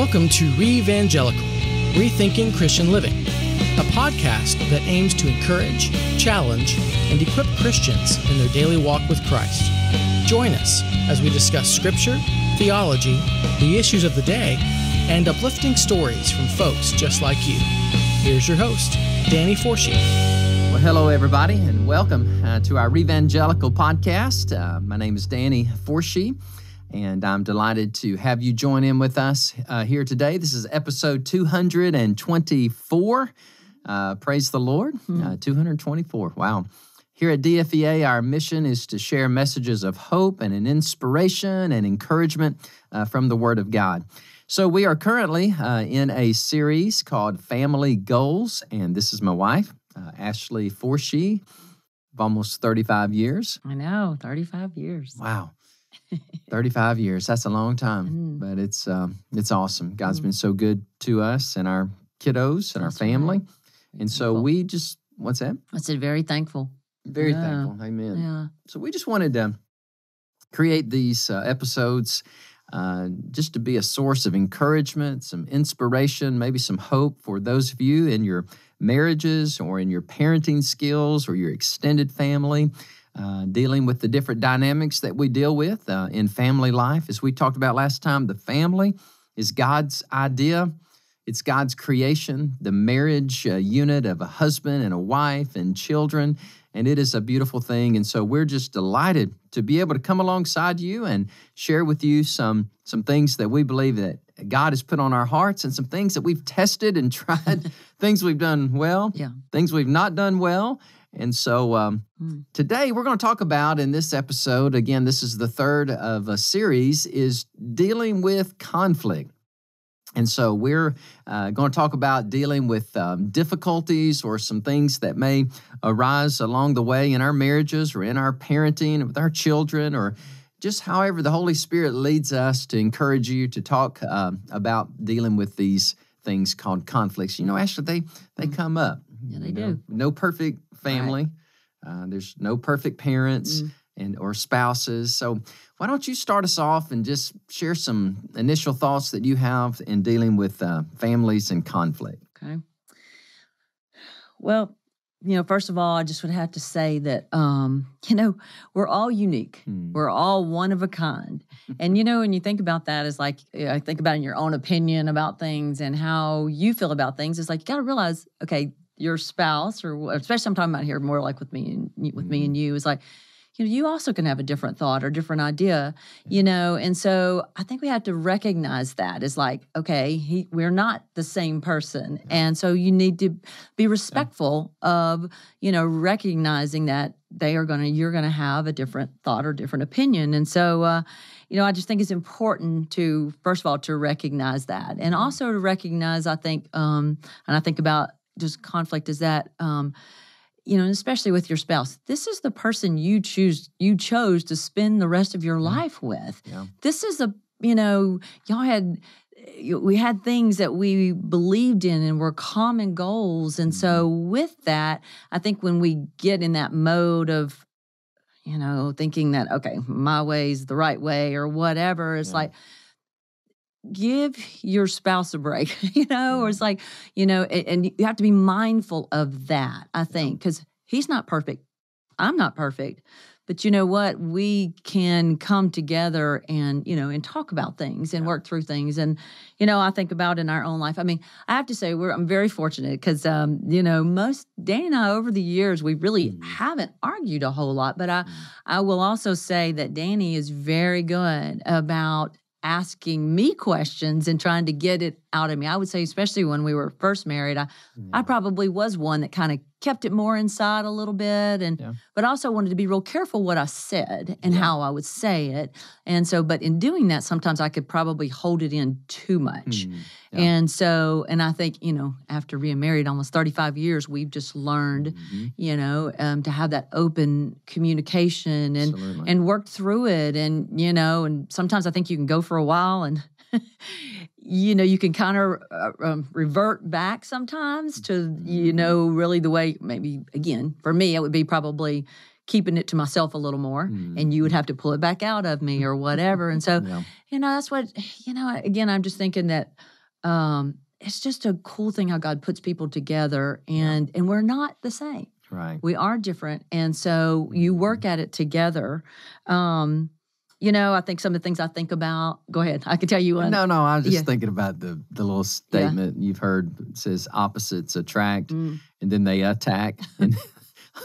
Welcome to REvangelical, Rethinking Christian Living, a podcast that aims to encourage, challenge, and equip Christians in their daily walk with Christ. Join us as we discuss scripture, theology, the issues of the day, and uplifting stories from folks just like you. Here's your host, Danny Forshee. Well, hello, everybody, and welcome uh, to REvangelical podcast. Uh, my name is Danny Forshee, and I'm delighted to have you join in with us uh, here today. This is episode 224. Uh, praise the Lord. Uh, 224. Wow. Here at DFEA, our mission is to share messages of hope and an inspiration and encouragement uh, from the Word of God. So, we are currently uh, in a series called Family Goals, and this is my wife, uh, Ashley Forshee, of almost 35 years. I know, 35 years. Wow. 35 years. That's a long time, Mm. but it's um, it's awesome. God's been so good to us and our kiddos and our family. right. And so we just, what's that? I said very thankful. Very Yeah. thankful. Amen. Yeah. So we just wanted to create these uh, episodes uh, just to be a source of encouragement, some inspiration, maybe some hope for those of you in your marriages or in your parenting skills or your extended family. Uh, dealing with the different dynamics that we deal with uh, in family life. As we talked about last time, the family is God's idea. It's God's creation, the marriage uh, unit of a husband and a wife and children, and it is a beautiful thing. And so we're just delighted to be able to come alongside you and share with you some some things that we believe that God has put on our hearts, and some things that we've tested and tried, things we've done well, Yeah. things we've not done well. And so um, Mm. today we're going to talk about in this episode, again, this is the third of a series, is dealing with conflict. And so we're uh, going to talk about dealing with um, difficulties or some things that may arise along the way in our marriages or in our parenting with our children or just however the Holy Spirit leads us to encourage you to talk um, about dealing with these things called conflicts. You know, actually, they they come up. Yeah, they know, do. No perfect family. Uh, there's no perfect parents Mm. and or spouses. So why don't you start us off and just share some initial thoughts that you have in dealing with uh, families and conflict? Okay. Well, you know, first of all, I just would have to say that, um, you know, we're all unique. Hmm. We're all one of a kind. and, you know, when you think about that, is like, I think about in your own opinion about things and how you feel about things. It's like, you got to realize, okay, your spouse, or especially I'm talking about here more like with me and with me and you, is like, you know, you also can have a different thought or different idea, you know, and so I think we have to recognize that as like, okay, he, we're not the same person, and so you need to be respectful of, you know, recognizing that they are going to, you're going to have a different thought or different opinion, and so, uh, you know, I just think it's important to first of all to recognize that, and also to recognize, I think, um, and I think about just conflict is that. Um, you know, especially with your spouse, this is the person you choose you chose to spend the rest of your life with. Yeah. This is a you know, y'all had we had things that we believed in and were common goals. And so with that, I think when we get in that mode of you know, thinking that okay, my way is the right way or whatever, it's Yeah. like give your spouse a break, you know, or it's like, you know, a- and, you have to be mindful of that, I think, because he's not perfect. I'm not perfect. But you know what? We can come together and, you know, and talk about things and Yeah. work through things. And, you know, I think about in our own life. I mean, I have to say, we're I'm very fortunate because, um, you know, most Danny and I over the years, we really Mhm. haven't argued a whole lot. But I, Mm. I will also say that Danny is very good about asking me questions and trying to get it out of me. I would say, especially when we were first married, I, I mm-hmm. probably was one that kind of kept it more inside a little bit and Yeah. but also wanted to be real careful what I said and Yeah. how I would say it. And so, but in doing that, sometimes I could probably hold it in too much. Hmm. Yeah. And so, and I think, you know, after being married almost 35 years, we've just learned, Mhm. you know, um, to have that open communication and Absolutely. and work through it and you know and sometimes i think you can go for a while and you know you can kind of uh, um, revert back sometimes to you Mhm. know really the way maybe again for me it would be probably keeping it to myself a little more and you would have to pull it back out of me or whatever and so Mm-hmm. Yeah. you know that's what you know again i'm just thinking that um it's just a cool thing how god puts people together and and we're not the same Right. we are different and so you work at it together um you know i think some of the things i think about go ahead i can tell you one No, no, I was just Yeah. thinking about the the little statement you've heard that says opposites attract Mm. and then they attack. And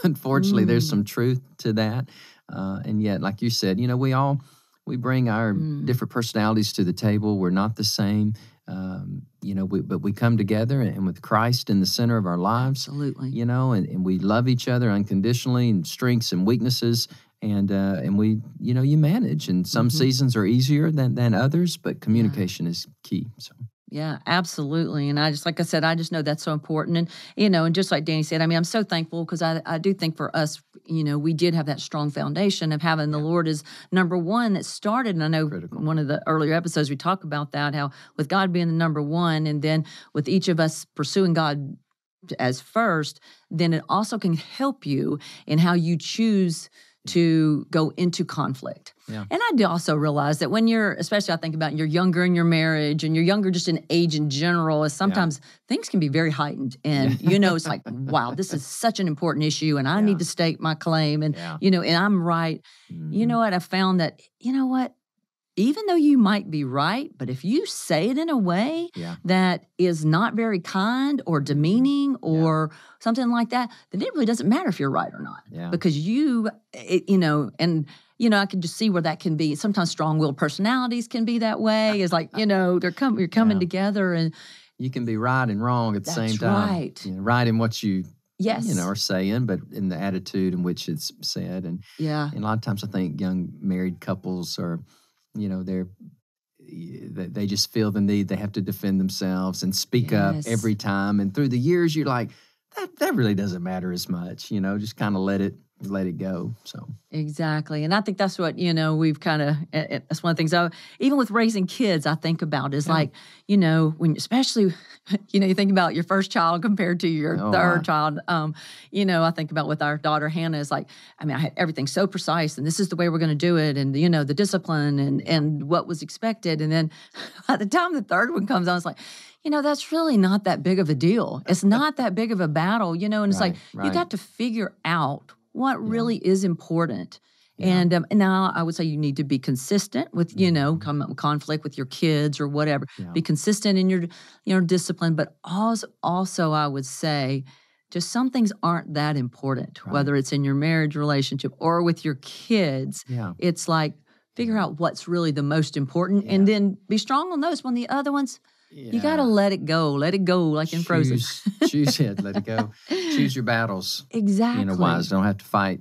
unfortunately, there's Mm. some truth to that. Uh, and yet, like you said, you know, we all we bring our Mm. different personalities to the table. We're not the same. Um, you know, we, but we come together and with Christ in the center of our lives, absolutely you know, and, and we love each other unconditionally and strengths and weaknesses. And uh, and we, you know, you manage. And some Mhm. seasons are easier than, than others, but communication is key. So Yeah, absolutely. And I just, like I said, I just know that's so important. And, you know, and just like Danny said, I mean, I'm so thankful because I, I do think for us, you know, we did have that strong foundation of having the Lord as number one that started. And I know Critical. one of the earlier episodes we talk about that, how with God being the number one, and then with each of us pursuing God as first, then it also can help you in how you choose to go into conflict. Yeah. And I do also realize that when you're, especially I think about you're younger in your marriage and you're younger just in age in general, is sometimes things can be very heightened. And you know, it's like, wow, this is such an important issue and I Yeah. need to state my claim and Yeah. you know, and I'm right. You mhm. know what? I found that, you know what? Even though you might be right, but if you say it in a way Yeah. that is not very kind or mm-hmm. demeaning or something like that, then it really doesn't matter if you're right or not Yeah. because you, it, you know, and you know, I can just see where that can be. Sometimes strong-willed personalities can be that way. It's like you know, they're coming, you're coming Yeah. together, and You can be right and wrong at the same time. right. You know, right in what you yes, you know are saying, but in the attitude in which it's said. And, yeah, and a lot of times, I think young married couples are, you know, they're they they just feel the need they have to defend themselves and speak up every time. And through the years, you're like, that that really doesn't matter as much. You know, just kind of let it let it go. So exactly. And I think that's what you know. We've kind of that's one of the things. I even with raising kids, I think about is Yeah. like you know when especially you know you think about your first child compared to your Oh, third child. Um, you know, I think about with our daughter Hannah is like I mean I had everything so precise and this is the way we're going to do it and you know the discipline and and what was expected and then by the time the third one comes on, it's like. You know, that's really not that big of a deal. It's not that big of a battle, you know, and it's like Right, you got to figure out what really is important. And um, now I would say you need to be consistent with, you know, com- conflict with your kids or whatever. Mm-hmm. Yeah. Be consistent in your, your discipline, but also, also I would say, just some things aren't that important, Right. whether it's in your marriage relationship or with your kids. yeah, It's like figure out what's really the most important, and then be strong on those. When the other ones, you got to let it go, let it go, like in Frozen. Choose, choose it. Let it go. Choose your battles. Exactly. You know, wise. Don't have to fight.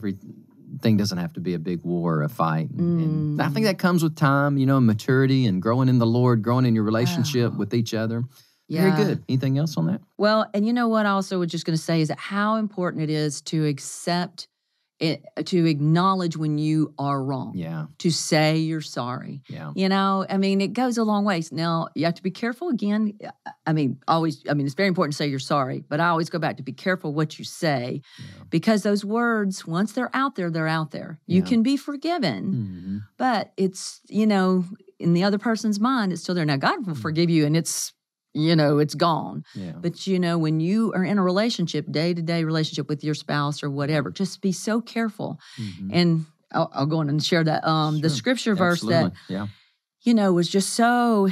Everything doesn't have to be a big war or a fight. And, and I think Mm. that comes with time, you know, maturity and growing in the Lord, growing in your relationship Wow. with each other. Yeah. Very good. Anything else on that? Well, and you know what? I also was just going to say is that how important it is to accept it, to acknowledge when you are wrong, Yeah, to say you're sorry. yeah, You know, I mean, it goes a long ways. Now, you have to be careful again. I mean, always, I mean, it's very important to say you're sorry, but I always go back to be careful what you say yeah. because those words, once they're out there, they're out there. You Yeah. can be forgiven, Mhm. but it's, you know, in the other person's mind, it's still there. Now, God will Mm. forgive you and it's, you know, it's gone. Yeah. But you know, when you are in a relationship, day to day relationship with your spouse or whatever, just be so careful. Mhm. And I'll, I'll go on and share that. Um, the scripture verse that yeah, you know was just so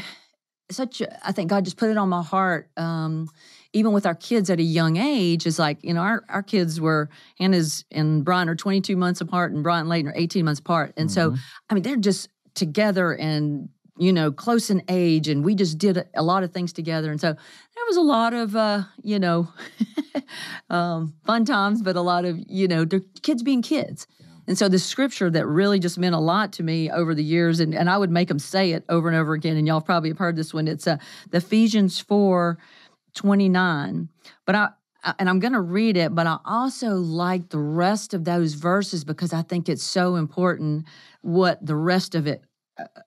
such. A, I think God just put it on my heart. Um, even with our kids at a young age, is like you know our our kids were Hannah's and Brian are 22 months apart, and Brian and Layton are 18 months apart, and so Mhm. I mean they're just together and you know close in age and we just did a, lot of things together. And so there was a lot of uh you know um fun times but a lot of you know the kids being kids. And so the scripture that really just meant a lot to me over the years and, and i would make them say it over and over again and y'all probably have heard this one. It's uh, the ephesians 4 29 but i and I'm going to read it, but I also like the rest of those verses because I think it's so important what the rest of it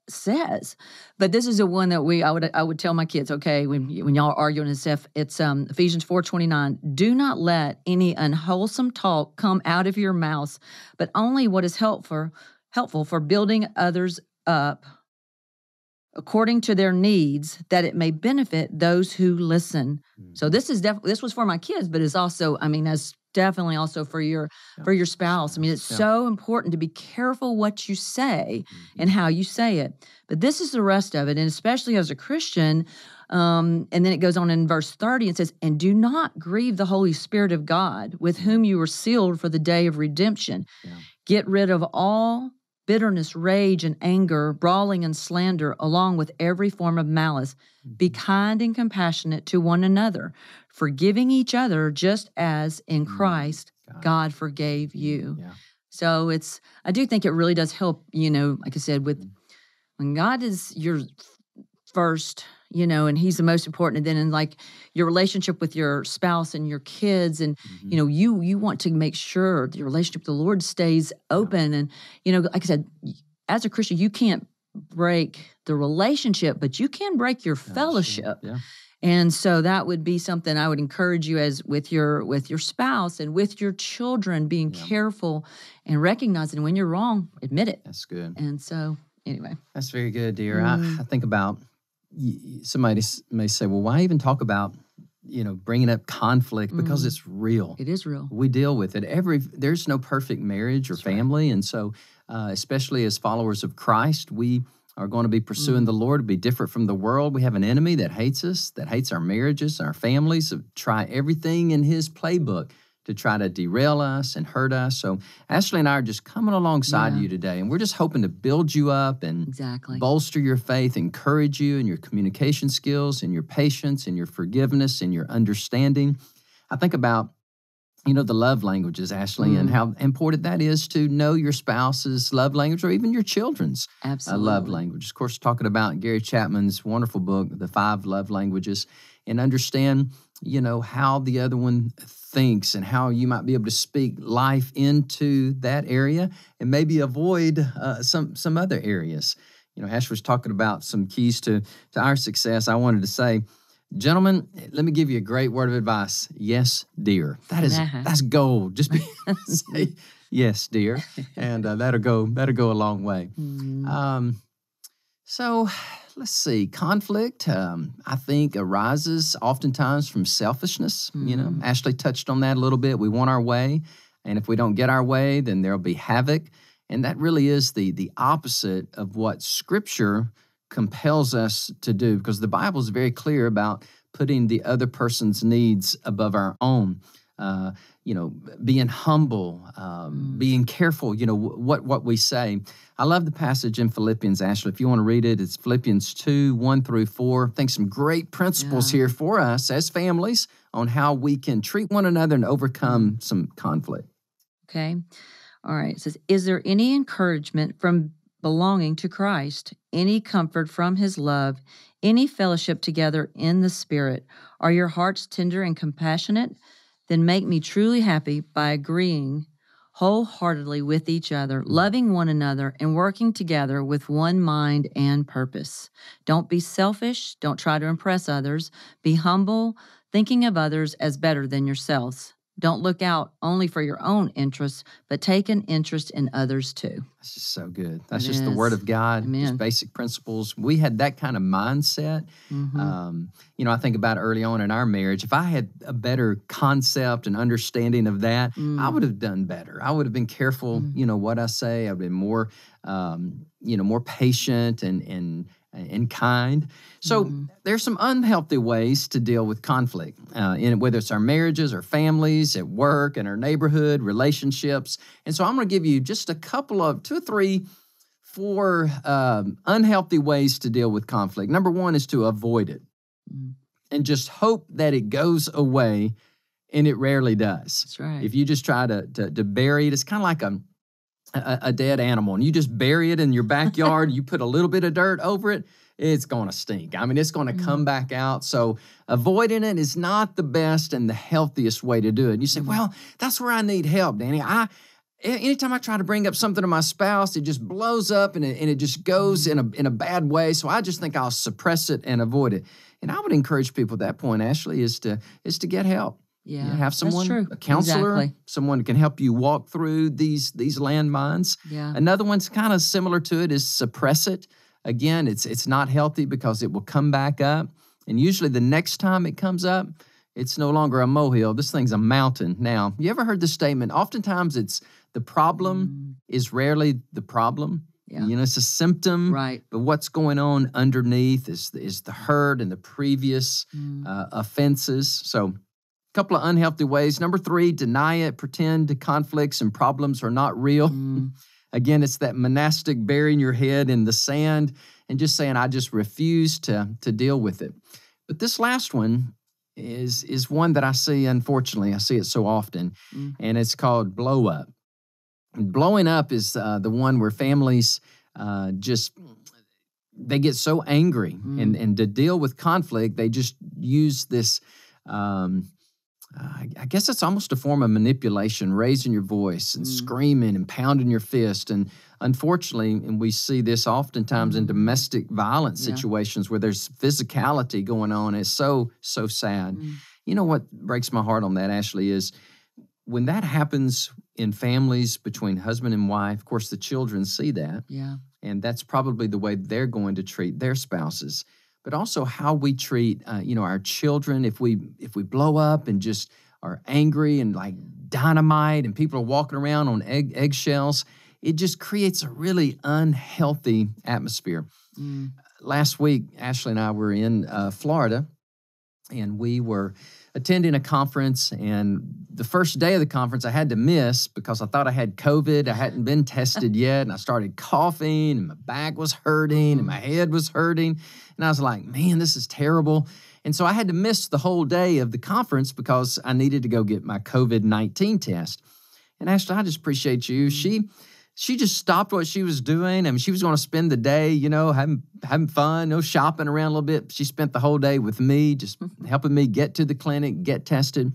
says. But this is the one that we I would I would tell my kids, okay, when when y'all are arguing and stuff, it's um Ephesians 4:29, do not let any unwholesome talk come out of your mouths, but only what is helpful helpful for building others up according to their needs that it may benefit those who listen. So this is definitely this was for my kids, but it's also I mean that's definitely also for your Yeah. for your spouse. I mean it's Yeah. so important to be careful what you say and how you say it. But this is the rest of it, and especially as a Christian. Um, and then it goes on in verse 30 and says, And do not grieve the Holy Spirit of God, with whom you were sealed for the day of redemption. Yeah. Get rid of all bitterness, rage, and anger, brawling and slander, along with every form of malice. Be Mm-hmm. kind and compassionate to one another, forgiving each other just as in Mm, Christ God. God forgave you. Yeah. So it's, I do think it really does help, you know, like I said, with Mm. when God is your first, you know, and He's the most important, and then in like your relationship with your spouse and your kids, and Mhm. you know, you you want to make sure your relationship with the Lord stays open, and you know, like I said, as a Christian, you can't break the relationship, but you can break your Yeah, sure. fellowship. Yeah. And so that would be something I would encourage you as with your with your spouse and with your children being Yeah. careful and recognizing when you're wrong, admit it. That's good. And so anyway, That's very good, dear. Mm. I, I think about somebody may say, well, why even talk about, you know, bringing up conflict because Mm. it's real. it is real. We deal with it. Every there's no perfect marriage or That's right. family, and so uh, especially as followers of Christ, we are going to be pursuing Mm. the Lord to be different from the world. We have an enemy that hates us, that hates our marriages, our families. Try everything in his playbook to try to derail us and hurt us. So Ashley and I are just coming alongside Yeah. you today, and we're just hoping to build you up and Exactly. bolster your faith, encourage you in your communication skills, in your patience, in your forgiveness, in your understanding. I think about, you know, the love languages, Ashley, and Mm. how important that is to know your spouse's love language or even your children's uh, Absolutely. love language. Of course, talking about Gary Chapman's wonderful book, The Five Love Languages, and understand, you know, how the other one thinks and how you might be able to speak life into that area and maybe avoid uh, some some other areas. You know, Ash was talking about some keys to to our success. I wanted to say, gentlemen, let me give you a great word of advice. Yes, dear. That is Uh-huh. that's gold. Just be say yes, dear, and uh, that'll go that'll go a long way. Mm. Um, so let's see. Conflict, um, I think, arises oftentimes from selfishness. You know, Mhm. Ashley touched on that a little bit. We want our way, and if we don't get our way, then there'll be havoc. And that really is the the opposite of what Scripture compels us to do, because the Bible is very clear about putting the other person's needs above our own. Uh, you know, being humble, um, Mm. being careful. You know what what we say. I love the passage in Philippians, Ashley. If you want to read it, it's Philippians 2 1 through 4. I think some great principles Yeah. here for us as families on how we can treat one another and overcome some conflict. Okay. All right. It says, Is there any encouragement from belonging to Christ, any comfort from his love, any fellowship together in the Spirit? Are your hearts tender and compassionate? Then make me truly happy by agreeing wholeheartedly with each other, loving one another, and working together with one mind and purpose. Don't be selfish. Don't try to impress others. Be humble, thinking of others as better than yourselves. Don't look out only for your own interests, but take an interest in others too. That's just so good. That's It just the word of God, Amen. just basic principles. We had that kind of mindset. Mhm. Um, you know, I think about early on in our marriage, if I had a better concept and understanding of that, I Mm. would have done better. I would have been careful, Mm. you know, what I say. I've been more, um, you know, more patient and and and kind. So Mhm. there's some unhealthy ways to deal with conflict, uh, in whether it's our marriages, our families, at work, in our neighborhood, relationships. And so I'm going to give you just a couple of two or three, four um, unhealthy ways to deal with conflict. Number one is to avoid it Mm. and just hope that it goes away, and it rarely does. That's right. If you just try to, to, to bury it, it's kind of like a, a, a dead animal, and you just bury it in your backyard, you put a little bit of dirt over it, it's going to stink. I mean, it's going to Mm. come back out. So, avoiding it is not the best and the healthiest way to do it. And you say, Mhm. well, that's where I need help, Danny. I anytime I try to bring up something to my spouse, it just blows up and it, and it just goes in a in a bad way. So I just think I'll suppress it and avoid it. And I would encourage people at that point, Ashley, is to is to get help. Yeah. You know, have someone, a counselor, Exactly. someone can help you walk through these these landmines. Yeah. Another one's kind of similar to it is suppress it. Again, it's it's not healthy because it will come back up, and usually the next time it comes up, it's no longer a molehill. This thing's a mountain. Now, you ever heard the statement? Oftentimes, it's the problem is rarely the problem. Mm. Yeah. You know, it's a symptom, Right. but what's going on underneath is is the hurt and the previous Mm. uh, offenses. So, couple of unhealthy ways. Number three, deny it, pretend conflicts and problems are not real. Mm. Again, it's that monastic burying your head in the sand and just saying, I just refuse to, to deal with it. But this last one is, is one that I see, unfortunately, I see it so often, Mm. and it's called blow up. And blowing up is uh, the one where families uh, just they get so angry and, and to deal with conflict they just use this um, uh, I- I guess it's almost a form of manipulation, raising your voice and Mm. screaming and pounding your fist. And unfortunately, and we see this oftentimes in domestic violence Yeah. situations where there's physicality going on. It's so, so sad. Mm. You know what breaks my heart on that, Ashley, is when that happens in families between husband and wife, of course, the children see that Yeah. and that's probably the way they're going to treat their spouses but also how we treat uh, you know our children if we if we blow up and just are angry and like dynamite and people are walking around on egg, eggshells it just creates a really unhealthy atmosphere Mm. last week ashley and i were in uh, florida and we were attending a conference and the first day of the conference i had to miss because i thought i had covid. I hadn't been tested yet and i started coughing and my back was hurting and my mm. head was hurting and i was like man this is terrible. And so i had to miss the whole day of the conference because i needed to go get my covid-19 test. And Ashley, I just appreciate you. Mm. She she just stopped what she was doing. I mean, she was going to spend the day, you know, having having fun, no shopping around a little bit. She spent the whole day with me, just helping me get to the clinic, get tested.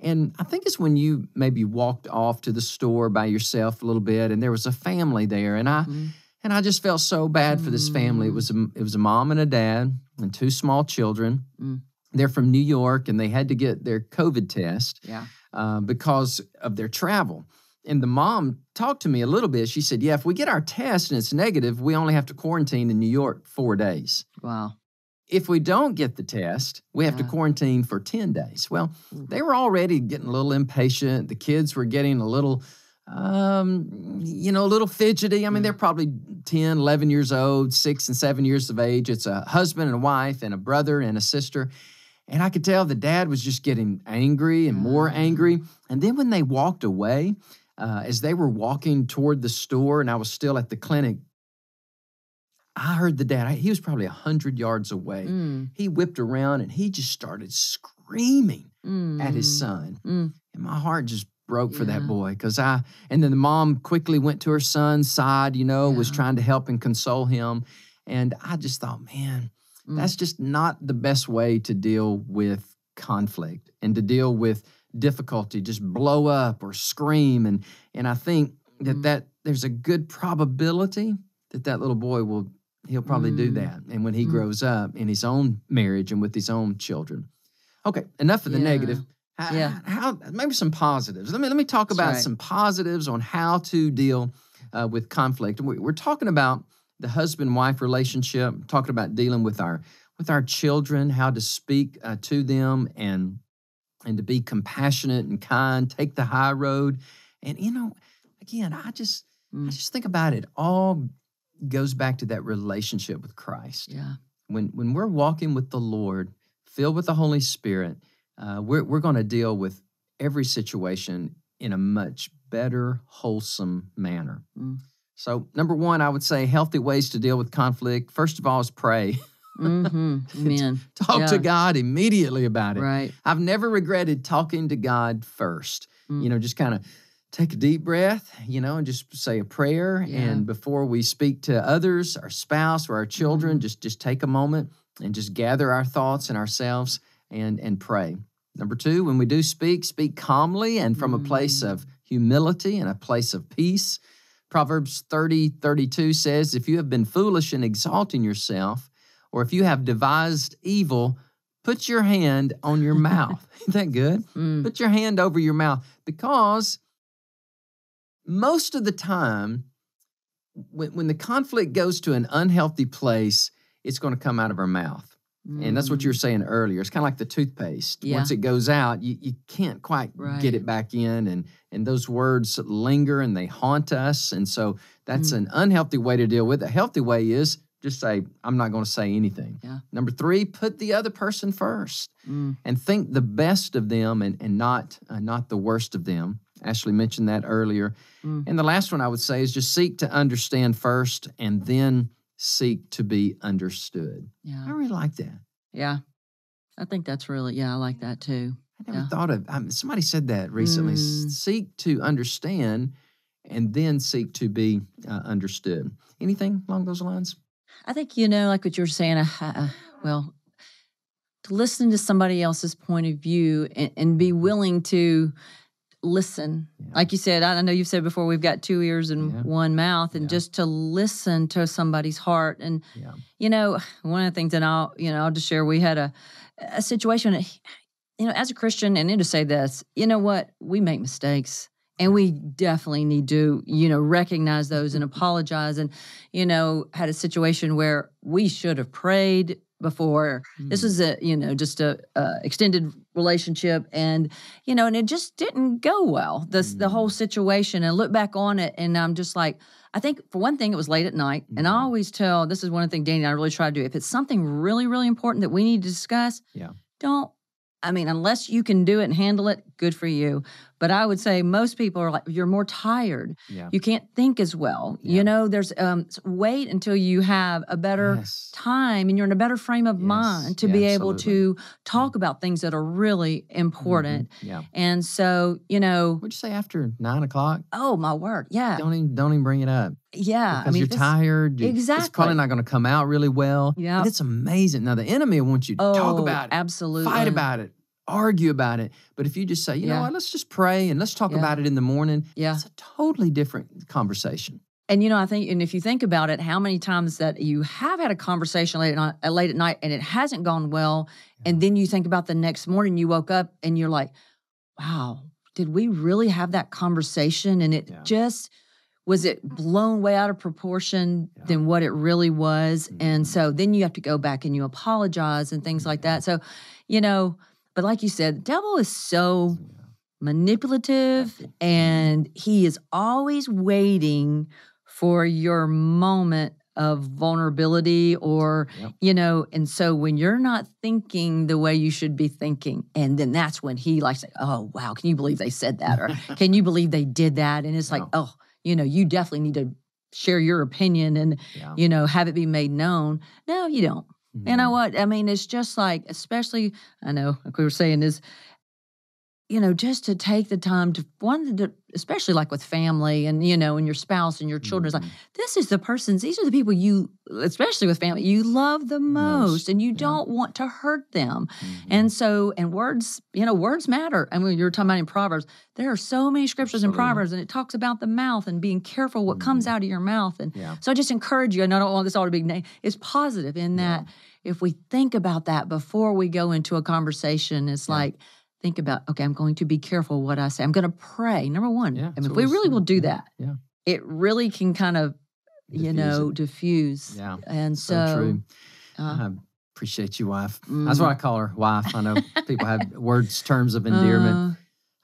And I think it's when you maybe walked off to the store by yourself a little bit, and there was a family there, and I Mm. and I just felt so bad for this family. It was a, it was a mom and a dad and two small children. Mm. They're from New York, and they had to get their COVID test Yeah. uh, because of their travel. And the mom talked to me a little bit. She said, Yeah, if we get our test and it's negative, we only have to quarantine in New York four days. Wow. If we don't get the test, we have to quarantine for 10 days. Well, mm. they were already getting a little impatient. The kids were getting a little, um, you know, a little fidgety. I mean, they're mm. probably 10, 11 years old, six and seven years of age. It's a husband and a wife and a brother and a sister. And I could tell the dad was just getting angry and more ah. angry. And then when they walked away, uh, as they were walking toward the store, and I was still at the clinic, I heard the dad. He was probably 100 yards away. Mm. He whipped around and he just started screaming at his Mm. son. Mm. And my heart just broke for that boy because I, and then the mom quickly went to her son's side, you know, was trying to help and console him. And I just thought, man, Mm. that's just not the best way to deal with conflict and to deal with difficulty. Just blow up or scream. And, and I think that, Mm. that there's a good probability that that little boy will, he'll probably do Mm. that. And when he Mm. grows up in his own marriage and with his own children. Okay, enough of the Yeah. negative. How, Yeah. how maybe some positives. Let me let me talk That's about right. some positives on how to deal uh, with conflict. We, we're talking about the husband wife relationship. Talking about dealing with our with our children, how to speak uh, to them, and and to be compassionate and kind. Take the high road, and you know, again, I just I Mm. just think about it. All goes back to that relationship with Christ Yeah. when when we're walking with the Lord, filled with the Holy Spirit, uh, we're we're going to deal with every situation in a much better, wholesome manner. Mm. So, number one, I would say healthy ways to deal with conflict. First of all, is pray. hmm Amen. Talk to God immediately about it. Right. I've never regretted talking to God first. Mm. You know, just kind of take a deep breath, you know, and just say a prayer. Yeah. And before we speak to others, our spouse or our children, Mhm. just just take a moment and just gather our thoughts and ourselves and and pray. Number two, when we do speak, speak calmly and from a place Mm. of humility and a place of peace. Proverbs 30 32 says, If you have been foolish in exalting yourself, or if you have devised evil, put your hand on your mouth. Isn't that good? Mm. Put your hand over your mouth because most of the time, when, when the conflict goes to an unhealthy place, it's going to come out of our mouth. And that's what you were saying earlier. It's kind of like the toothpaste. Mm. Yeah. Once it goes out, you, you can't quite Right. get it back in. And, and those words linger and they haunt us. And so that's Mm. an unhealthy way to deal with it. A healthy way is just say, I'm not going to say anything. Yeah. Number three, put the other person first Mm. and think the best of them and, and not, uh, not the worst of them. Ashley mentioned that earlier. Mm. And the last one I would say is just seek to understand first and then seek to be understood. Yeah. I really like that. Yeah. I think that's really, yeah, I like that too. I never Yeah. thought of. I mean, somebody said that recently. Mm. Seek to understand, and then seek to be uh, understood. Anything along those lines? I think, you know, like what you were saying, uh, well, to listen to somebody else's point of view and, and be willing to listen. Yeah. Like you said, I I know you've said before, we've got two ears and Yeah. one mouth, and Yeah. just to listen to somebody's heart. And, you know, one of the things that I'll, you know, I'll just share, we had a, a situation, you know, as a Christian, and then to say this, you know what, we make mistakes. And we definitely need to, you know, recognize those and apologize. And, you know, had a situation where we should have prayed before. This Mm. was a, you know, just a, a extended relationship, and you know, and it just didn't go well. This the whole situation, and look back on it, and I'm just like, I think for one thing, it was late at night, and I Mhm. always tell this is one thing Danny and I really try to do. If it's something really, really important that we need to discuss, Yeah. don't. I mean, unless you can do it and handle it, good for you. But I would say most people are like, you're more tired. Yeah. You can't think as well. Yeah. You know, there's um wait until you have a better Yes. time and you're in a better frame of Yes. mind to Yeah, be able absolutely. to talk about things that are really important. Mhm. Yeah. And so, you know, What'd you say after nine o'clock? oh my word, yeah, Don't even don't even bring it up yeah. because I mean, you're tired. you- It's probably not going to come out really well. Yeah. But it's amazing. Now the enemy wants you to Oh, talk about it, absolutely, fight about it, argue about it. But if you just say, you know what, let's just pray and let's talk Yeah. about it in the morning, Yeah. it's a totally different conversation. And you know, I think, and if you think about it, how many times that you have had a conversation late at night, uh, late at night and it hasn't gone well, and then you think about the next morning, you woke up and you're like, "Wow, did we really have that conversation?" And it Yeah. just was it blown way out of proportion Yeah. than what it really was, Mhm. and so then you have to go back and you apologize and things like that. So, you know, but like you said, the devil is so manipulative mm-hmm. and he is always waiting for your moment of vulnerability or Yep. you know and so when you're not thinking the way you should be thinking and then that's when he likes say oh wow can you believe they said that? or can you believe they did that? and it's like oh you know you definitely need to share your opinion and Yeah. you know have it be made known. No you don't you know Mhm. what? I mean, it's just like, especially, I know, like we were saying, is, you know, just to take the time to, one, to, especially like with family and, you know, and your spouse and your children, it's like, this is the persons, these are the people you, especially with family, you love the most, Most, and you yeah. don't want to hurt them. Mhm. And so, and words, you know, words matter. I mean, you're talking about in Proverbs, there are so many scriptures in Proverbs, and it talks about the mouth and being careful what comes Mhm. out of your mouth. And yeah. so I just encourage you, and I don't want this all to be negative, it's positive in Yeah. If we think about that before we go into a conversation, it's Yeah. like, think about, okay, I'm going to be careful what I say. I'm going to pray. Number one. Yeah, and if we really will do that, yeah. it really can kind of, you know, it. diffuse. Yeah. And So, so, true. uh, I appreciate you, wife. That's what I call her, wife. I know people have words, terms of uh, endearment.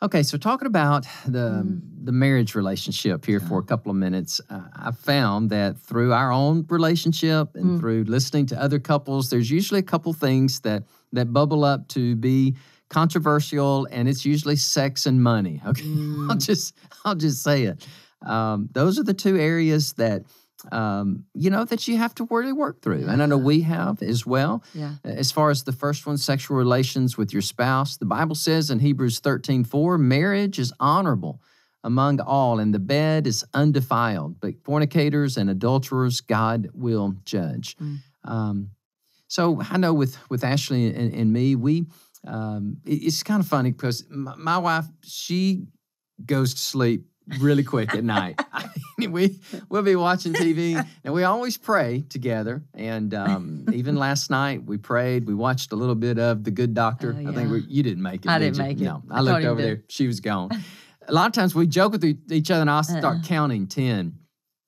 Okay, so talking about the Mm. the marriage relationship here for a couple of minutes, uh, I found that through our own relationship and Mm. through listening to other couples, there's usually a couple things that that bubble up to be controversial, and it's usually sex and money. Okay, I'll mm, just I'll just say it. Um, those are the two areas that um, you know that you have to really work through, and I know we have as well. yeah. As far as the first one, sexual relations with your spouse, the Bible says in Hebrews 13 4, marriage is honorable among all, and the bed is undefiled. But fornicators and adulterers, God will judge. Mm. Um, so I know with, with Ashley and, and me, we um, it- it's kind of funny because my, my wife, she goes to sleep really quick at night. I we we'll be watching TV, and we always pray together. And um, even last night, we prayed. We watched a little bit of The Good Doctor. Oh, I think we, you didn't make it. I did didn't you? make it. No, I I, looked over there. She was gone. a lot of times we joke with each other, and I'll start Uh-uh. counting 10,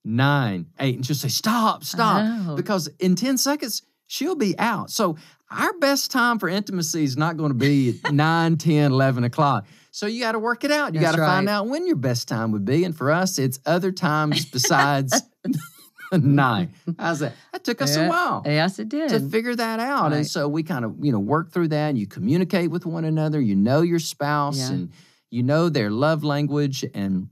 9, 8, and she'll say, "Stop, stop," because in ten seconds she'll be out. So our best time for intimacy is not going to be at 9, 10, 11 o'clock. So you got to work it out. You got to find out when your best time would be. And for us, it's other times besides nine. How's that? That took us a while Yes, it did. to figure that out. Right. And so we kind of, you know, work through that and you communicate with one another. You know your spouse Yeah. and you know their love language and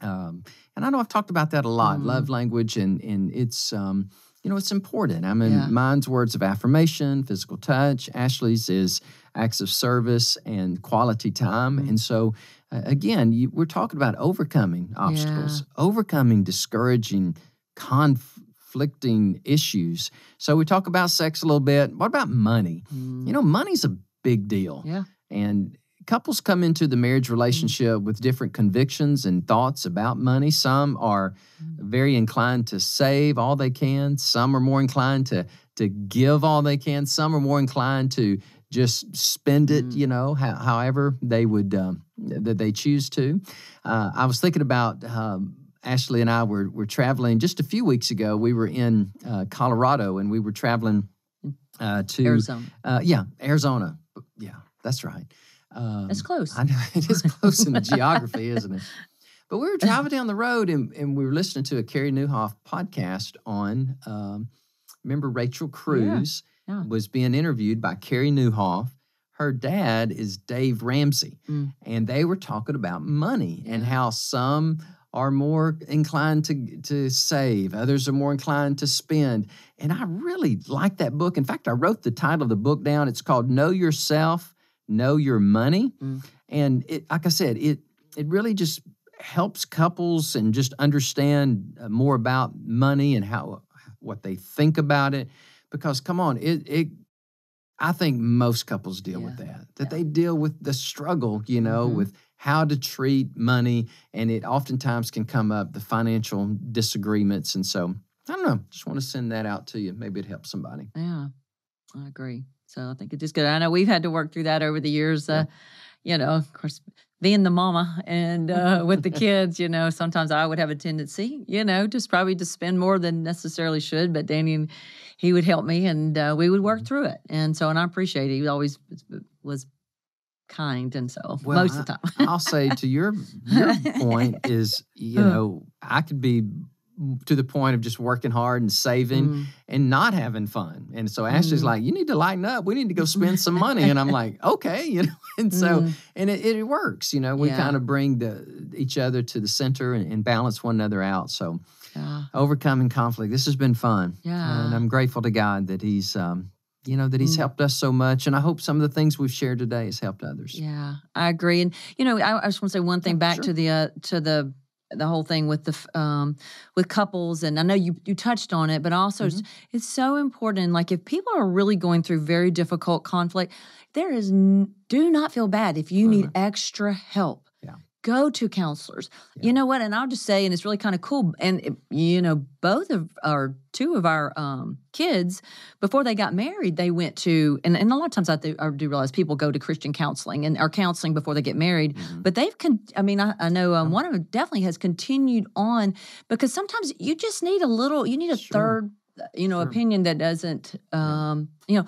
um and I know I've talked about that a lot, Mm. love language and and it's um you know, it's important. I mean, Yeah. mine's words of affirmation, physical touch. Ashley's is acts of service and quality time. Mhm. And so, uh, again, you, we're talking about overcoming obstacles, overcoming discouraging, conflicting issues. So, we talk about sex a little bit. What about money? Mm. You know, money's a big deal. yeah. And couples come into the marriage relationship with different convictions and thoughts about money. Some are very inclined to save all they can. Some are more inclined to to give all they can. Some are more inclined to just spend it, Mm. you know, how, however they would um, that they choose to. Uh, I was thinking about um, Ashley and I were were traveling just a few weeks ago. We were in uh, Colorado and we were traveling uh, to Arizona. uh, yeah, Arizona. Yeah, that's right. Um, It's close. I know it is close in geography, isn't it? But we were driving down the road and, and we were listening to a Carey Nieuwhof podcast on. Um, remember Rachel Cruz yeah. was being interviewed by Carey Nieuwhof. Her dad is Dave Ramsey, Mm. and they were talking about money and how some are more inclined to to save, others are more inclined to spend. And I really like that book. In fact, I wrote the title of the book down. It's called Know Yourself, Know Your Money. Mm. And it, like I said, it it really just helps couples and just understand uh, more about money and how what they think about it. Because come on, it it I think most couples deal with that. That Yeah. they deal with the struggle, you know, Mhm. with how to treat money, and it oftentimes can come up the financial disagreements. And so I don't know. Just want to send that out to you. Maybe it helps somebody. Yeah, I agree. So I think it's just good. I know we've had to work through that over the years. Uh, you know, of course, being the mama and uh, with the kids, you know, sometimes I would have a tendency, you know, just probably to spend more than necessarily should. But Danny, he would help me, and uh, we would Mm-hmm. work through it. And so, and I appreciate it. He always was- kind, and so Well, most of the time. I'll say to your your point is, you know, I could be to the point of just working hard and saving Mm. and not having fun. And so Ashley's Mm. like, you need to lighten up. We need to go spend some money. And I'm like, okay, you know. And so Mm. and it, it works, you know. We Yeah. kind of bring the each other to the center and, and balance one another out. So Yeah. overcoming conflict. This has been fun. Yeah. And I'm grateful to God that He's um, you know, that He's Mm. helped us so much. And I hope some of the things we've shared today has helped others. Yeah, I agree. And you know, I, I just want to say one thing Yeah, back sure. to the uh, to the the whole thing with the um, with couples, and I know you you touched on it, but also Mm-hmm. it's, it's so important. Like if people are really going through very difficult conflict, there is n- do not feel bad if you need Uh-huh. extra help. Yeah. Go to counselors. Yeah. You know what? And I'll just say, and it's really kind of cool. And you know, both of our two of our um, kids before they got married, they went to, and, and a lot of times I do, I do realize people go to Christian counseling and are counseling before they get married. Mhm. But they've, con- I mean, I, I know um, one of them definitely has continued on because sometimes you just need a little, you need a Sure. third, you know, Sure. opinion that doesn't, um, you know,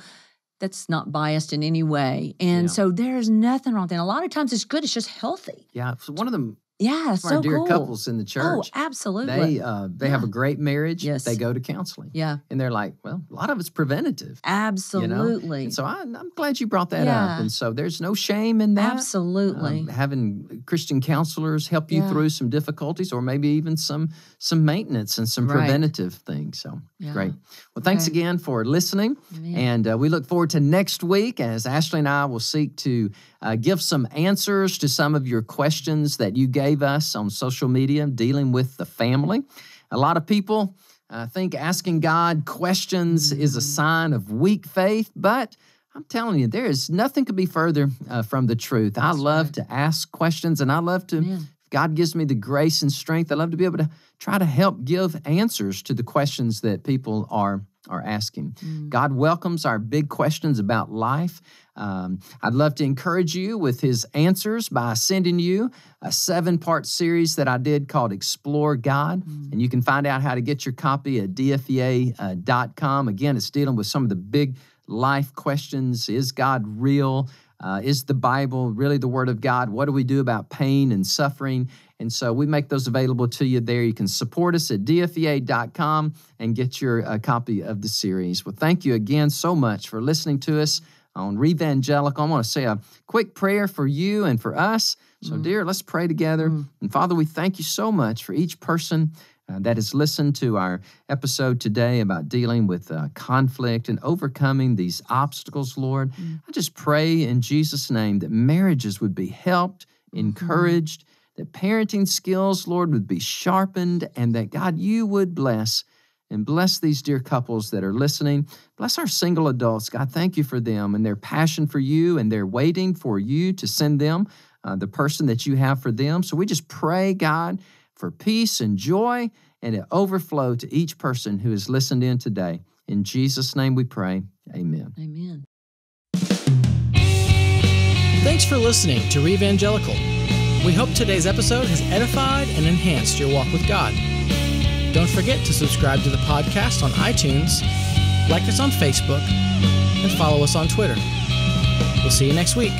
that's not biased in any way. And Yeah. so there's nothing wrong with that. And a lot of times it's good. It's just healthy. Yeah. So one of them Yeah, so dear cool. couples in the church. Oh, church. absolutely. They uh, they have a great marriage. Yes. They go to counseling, yeah, and they're like, well, a lot of it's preventative. absolutely. And so I, I'm glad you brought that Yeah. up. And so there's no shame in that. absolutely. Um, having Christian counselors help you Yeah. through some difficulties, or maybe even some some maintenance and some Right. preventative things. So Yeah. great. Well, thanks Okay. again for listening. And uh, we look forward to next week as Ashley and I will seek to uh, give some answers to some of your questions that you gave us on social media dealing with the family. A lot of people uh, think asking God questions is a sign of weak faith, but I'm telling you, there is nothing could be further uh, from the truth. I love right. to ask questions and I love to, Amen. God gives me the grace and strength, I love to be able to try to help give answers to the questions that people are, are asking. Mm. God welcomes our big questions about life. Um, I'd love to encourage you with his answers by sending you a seven part series that I did called Explore God. Mm. And you can find out how to get your copy at dfea.com. Again, it's dealing with some of the big life questions Is God real? Uh, is the Bible really the Word of God? What do we do about pain and suffering? And so we make those available to you there. You can support us at dfea.com and get your uh, copy of the series. Well, thank you again so much for listening to us on REvangelical. I want to say a quick prayer for you and for us. So, dear, let's pray together. And Father, we thank you so much for each person uh, that has listened to our episode today about dealing with uh, conflict and overcoming these obstacles, Lord. I just pray in Jesus' name that marriages would be helped, encouraged, that parenting skills, Lord, would be sharpened, and that God, you would bless and bless these dear couples that are listening. Bless our single adults. God, thank you for them and their passion for you, and they're waiting for you to send them uh, the person that you have for them. So we just pray, God, for peace and joy and an overflow to each person who has listened in today. In Jesus' name we pray. Amen. Amen. Thanks for listening to REvangelical. We hope today's episode has edified and enhanced your walk with God. Don't forget to subscribe to the podcast on iTunes, like us on Facebook, and follow us on Twitter. We'll see you next week.